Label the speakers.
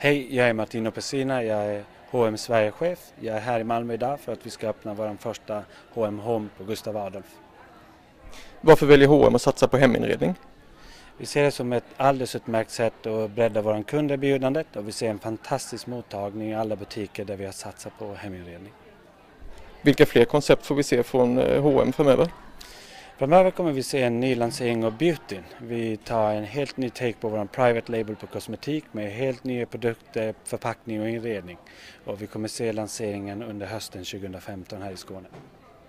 Speaker 1: Hej, jag är Martino Pessina, jag är H&M Sverige-chef. Jag är här i Malmö idag för att vi ska öppna vår första H&M Home på Gustav Adolf.
Speaker 2: Varför väljer H&M att satsa på heminredning?
Speaker 1: Vi ser det som ett alldeles utmärkt sätt att bredda vår kunderbjudandet och vi ser en fantastisk mottagning i alla butiker där vi har satsat på heminredning.
Speaker 2: Vilka fler koncept får vi se från H&M framöver?
Speaker 1: Framöver kommer vi se en ny lansering av beautyn. Vi tar en helt ny take på vår private label på kosmetik med helt nya produkter, förpackning och inredning. Och vi kommer se lanseringen under hösten 2015 här i Skåne.